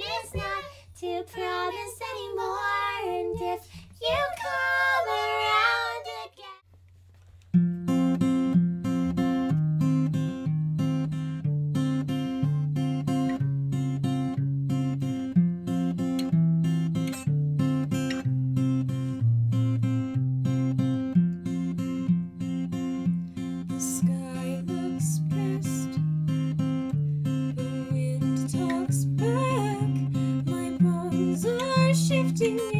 promise not to promise anymore. 15.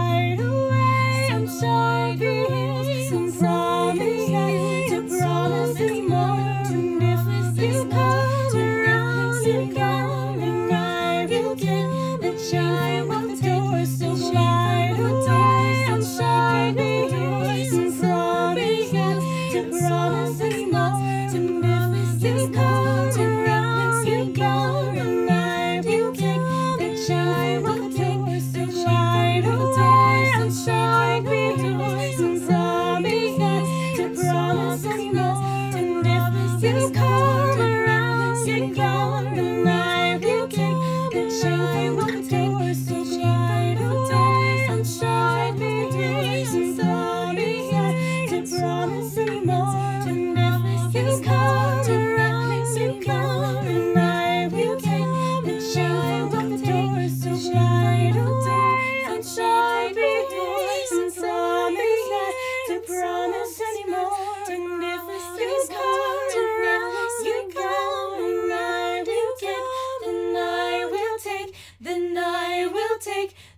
No.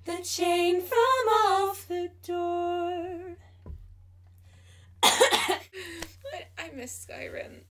the chain from off the door. I miss Skyrim.